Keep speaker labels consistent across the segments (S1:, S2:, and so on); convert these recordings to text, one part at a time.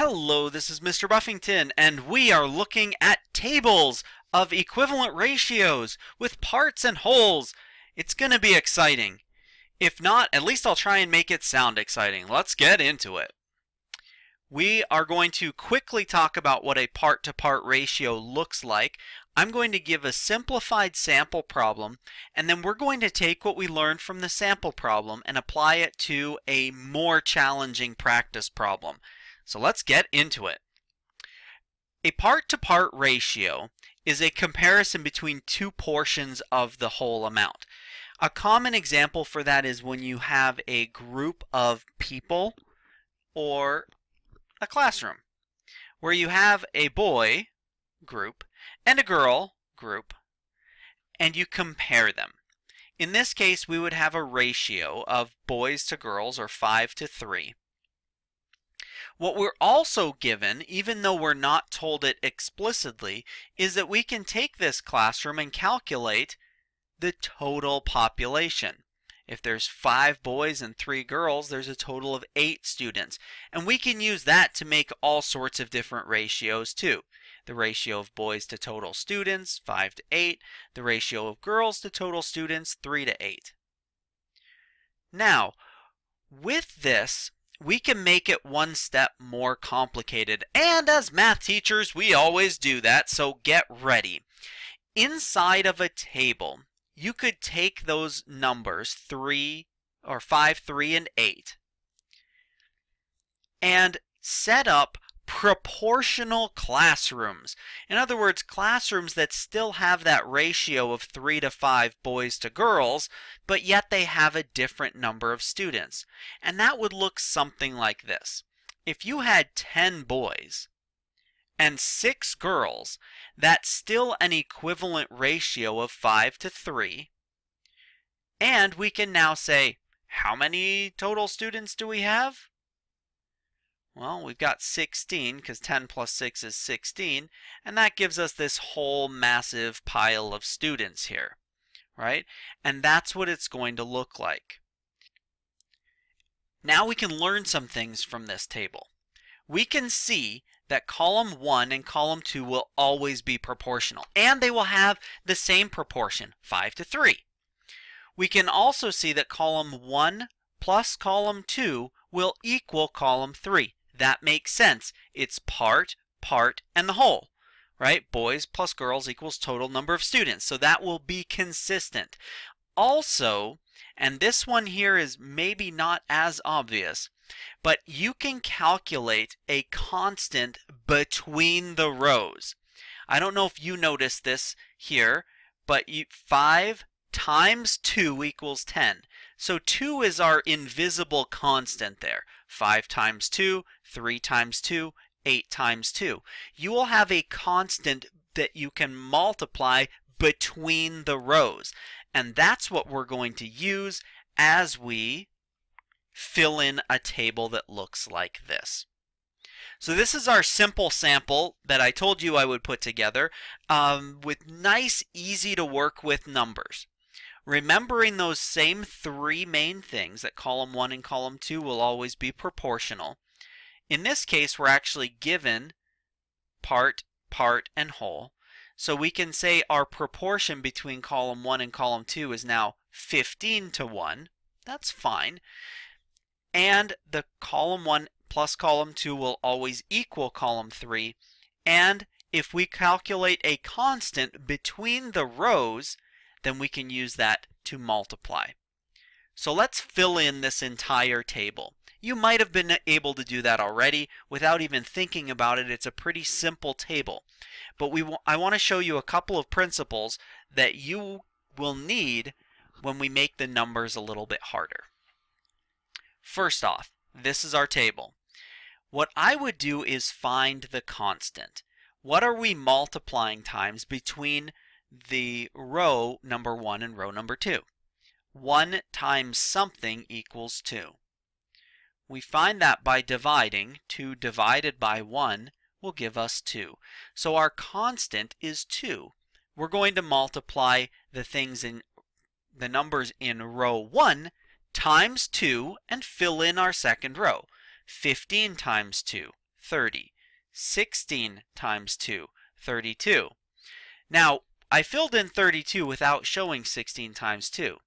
S1: Hello, this is Mr. Buffington, and we are looking at tables of equivalent ratios with parts and wholes. It's going to be exciting. If not, at least I'll try and make it sound exciting. Let's get into it. We are going to quickly talk about what a part-to-part -part ratio looks like. I'm going to give a simplified sample problem, and then we're going to take what we learned from the sample problem and apply it to a more challenging practice problem. So let's get into it. A part-to-part -part ratio is a comparison between two portions of the whole amount. A common example for that is when you have a group of people or a classroom where you have a boy group and a girl group and you compare them. In this case, we would have a ratio of boys to girls or 5 to 3. What we're also given, even though we're not told it explicitly, is that we can take this classroom and calculate the total population. If there's five boys and three girls, there's a total of eight students. And we can use that to make all sorts of different ratios too. The ratio of boys to total students, 5 to 8. The ratio of girls to total students, 3 to 8. Now, with this, we can make it one step more complicated. And as math teachers, we always do that, so get ready. Inside of a table, you could take those numbers, 3 or 5, 3, and 8, and set up proportional classrooms. In other words, classrooms that still have that ratio of 3 to 5 boys to girls, but yet they have a different number of students. And that would look something like this. If you had 10 boys and 6 girls, that's still an equivalent ratio of 5 to 3. And we can now say, how many total students do we have? Well, we've got 16 because 10 plus 6 is 16, and that gives us this whole massive pile of students here, right? And that's what it's going to look like. Now we can learn some things from this table. We can see that column 1 and column 2 will always be proportional, and they will have the same proportion, 5 to 3. We can also see that column 1 plus column 2 will equal column 3. That makes sense. It's part, part, and the whole, right? Boys plus girls equals total number of students. So that will be consistent. Also, and this one here is maybe not as obvious, but you can calculate a constant between the rows. I don't know if you noticed this here, but you, 5 times 2 equals 10. So 2 is our invisible constant there. 5 times 2, 3 times 2, 8 times 2. You will have a constant that you can multiply between the rows. And that's what we're going to use as we fill in a table that looks like this. So this is our simple sample that I told you I would put together um, with nice, easy to work with numbers. Remembering those same three main things that column 1 and column 2 will always be proportional. In this case, we're actually given part, part, and whole. So we can say our proportion between column 1 and column 2 is now 15 to 1. That's fine. And the column 1 plus column 2 will always equal column 3. And if we calculate a constant between the rows, then we can use that to multiply. So let's fill in this entire table. You might have been able to do that already without even thinking about it. It's a pretty simple table. But we I want to show you a couple of principles that you will need when we make the numbers a little bit harder. First off, this is our table. What I would do is find the constant. What are we multiplying times between the row number 1 and row number 2. 1 times something equals 2. We find that by dividing, 2 divided by 1 will give us 2. So our constant is 2. We're going to multiply the things in the numbers in row 1 times 2 and fill in our second row. 15 times 2, 30. 16 times 2, 32. Now, I filled in 32 without showing 16 times 2.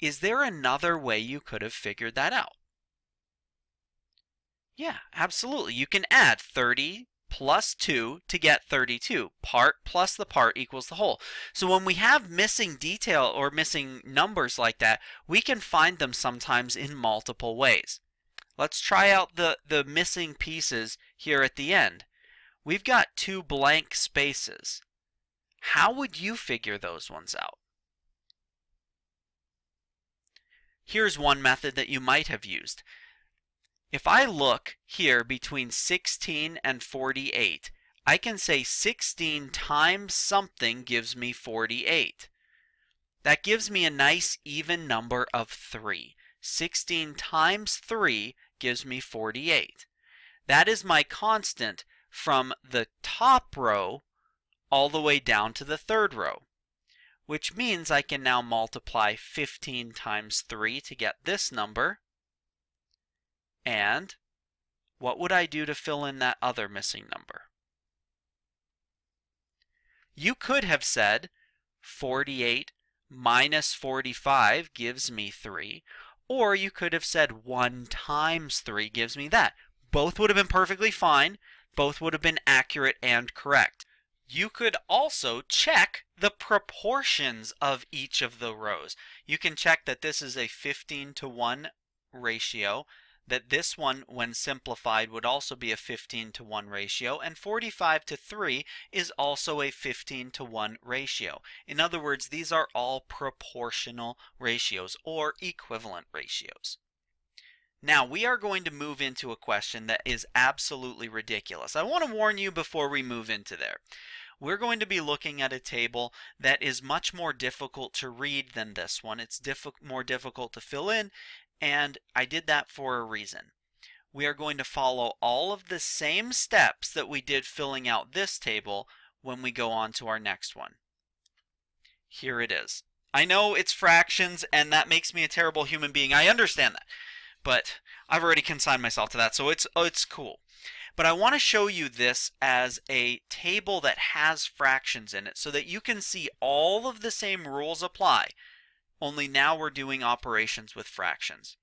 S1: Is there another way you could have figured that out? Yeah, absolutely. You can add 30 plus 2 to get 32. Part plus the part equals the whole. So when we have missing detail or missing numbers like that, we can find them sometimes in multiple ways. Let's try out the, the missing pieces here at the end. We've got two blank spaces. How would you figure those ones out? Here's one method that you might have used. If I look here between 16 and 48, I can say 16 times something gives me 48. That gives me a nice even number of 3. 16 times 3 gives me 48. That is my constant from the top row all the way down to the third row, which means I can now multiply 15 times 3 to get this number. And what would I do to fill in that other missing number? You could have said 48 minus 45 gives me 3, or you could have said 1 times 3 gives me that. Both would have been perfectly fine. Both would have been accurate and correct. You could also check the proportions of each of the rows. You can check that this is a 15 to 1 ratio, that this one, when simplified, would also be a 15 to 1 ratio, and 45 to 3 is also a 15 to 1 ratio. In other words, these are all proportional ratios or equivalent ratios. Now, we are going to move into a question that is absolutely ridiculous. I want to warn you before we move into there we're going to be looking at a table that is much more difficult to read than this one. It's more difficult to fill in, and I did that for a reason. We are going to follow all of the same steps that we did filling out this table when we go on to our next one. Here it is. I know it's fractions, and that makes me a terrible human being. I understand that. But I've already consigned myself to that, so it's, it's cool. But I want to show you this as a table that has fractions in it so that you can see all of the same rules apply, only now we're doing operations with fractions.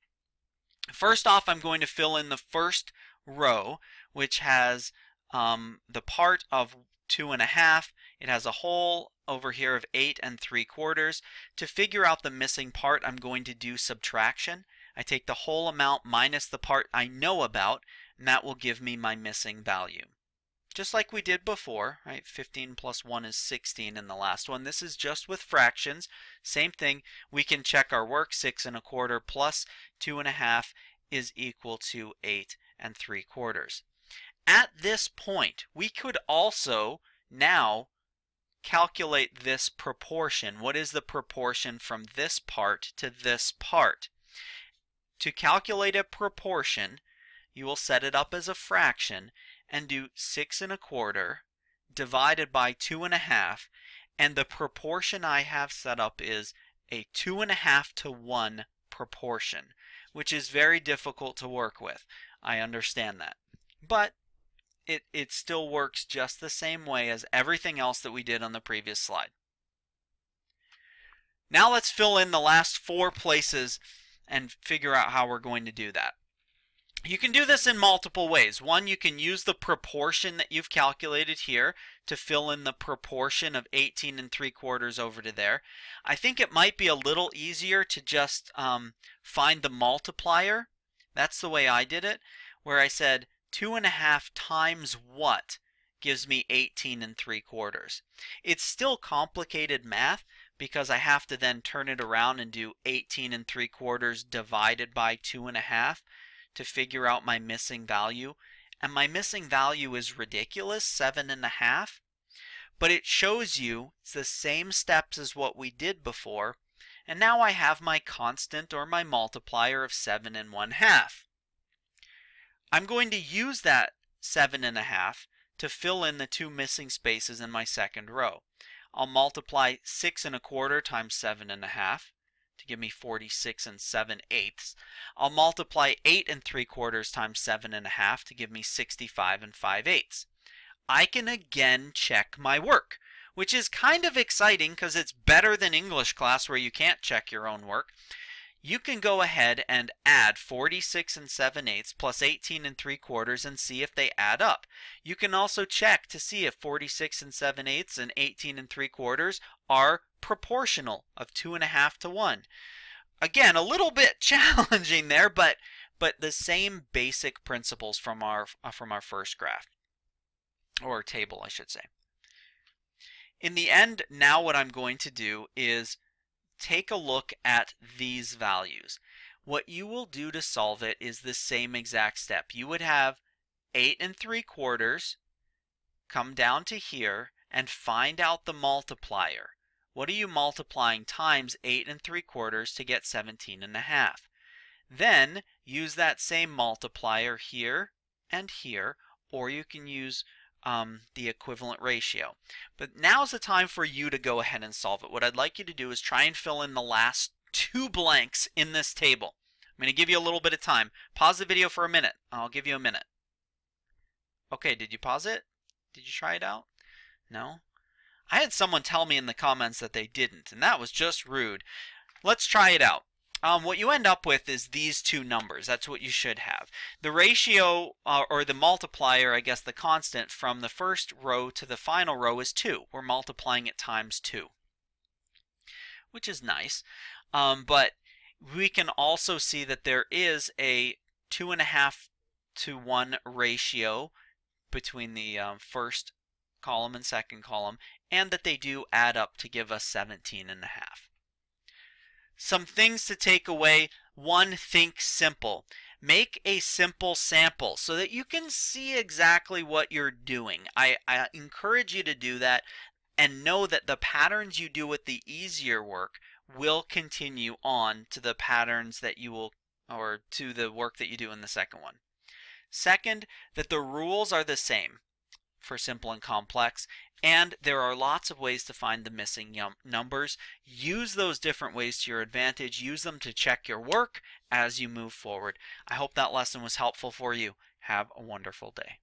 S1: First off, I'm going to fill in the first row, which has um, the part of two and a half. It has a whole over here of eight and three quarters. To figure out the missing part, I'm going to do subtraction. I take the whole amount minus the part I know about, and that will give me my missing value. Just like we did before, right? 15 plus 1 is 16 in the last one. This is just with fractions. Same thing. We can check our work. 6 and a quarter plus 2 and a half is equal to 8 and 3 quarters. At this point, we could also now calculate this proportion. What is the proportion from this part to this part? To calculate a proportion, you will set it up as a fraction and do six and a quarter divided by two and a half. And the proportion I have set up is a two and a half to one proportion which is very difficult to work with. I understand that. But it, it still works just the same way as everything else that we did on the previous slide. Now let's fill in the last four places and figure out how we're going to do that you can do this in multiple ways. One, you can use the proportion that you've calculated here to fill in the proportion of 18 and 3 quarters over to there. I think it might be a little easier to just um, find the multiplier. That's the way I did it, where I said 2.5 times what gives me 18 and 3 quarters. It's still complicated math because I have to then turn it around and do 18 and 3 quarters divided by 2.5 to figure out my missing value. And my missing value is ridiculous, seven and a half. But it shows you it's the same steps as what we did before. And now I have my constant or my multiplier of seven and one half. I'm going to use that seven and a half to fill in the two missing spaces in my second row. I'll multiply six and a quarter times seven and a half to give me 46 and 7 eighths. I'll multiply 8 and 3 quarters times 7 and a half to give me 65 and 5 eighths. I can again check my work, which is kind of exciting because it's better than English class where you can't check your own work you can go ahead and add 46 and 7 eighths plus 18 and 3 quarters and see if they add up. You can also check to see if 46 and 7 eighths and 18 and 3 quarters are proportional of 2.5 to 1. Again, a little bit challenging there, but but the same basic principles from our uh, from our first graph or table, I should say. In the end, now what I'm going to do is take a look at these values. What you will do to solve it is the same exact step. You would have 8 and 3 quarters, come down to here, and find out the multiplier. What are you multiplying times 8 and 3 quarters to get 17 and a half? Then use that same multiplier here and here, or you can use um, the equivalent ratio. But now's the time for you to go ahead and solve it. What I'd like you to do is try and fill in the last two blanks in this table. I'm going to give you a little bit of time. Pause the video for a minute. I'll give you a minute. Okay, did you pause it? Did you try it out? No? I had someone tell me in the comments that they didn't, and that was just rude. Let's try it out um, what you end up with is these two numbers. That's what you should have. The ratio, uh, or the multiplier, I guess the constant, from the first row to the final row is 2. We're multiplying it times 2, which is nice. Um, but we can also see that there is a 2.5 to 1 ratio between the um, first column and second column, and that they do add up to give us 17 and a half. Some things to take away. One, think simple. Make a simple sample so that you can see exactly what you're doing. I, I encourage you to do that and know that the patterns you do with the easier work will continue on to the patterns that you will or to the work that you do in the second one. Second, that the rules are the same for simple and complex. And there are lots of ways to find the missing numbers. Use those different ways to your advantage. Use them to check your work as you move forward. I hope that lesson was helpful for you. Have a wonderful day.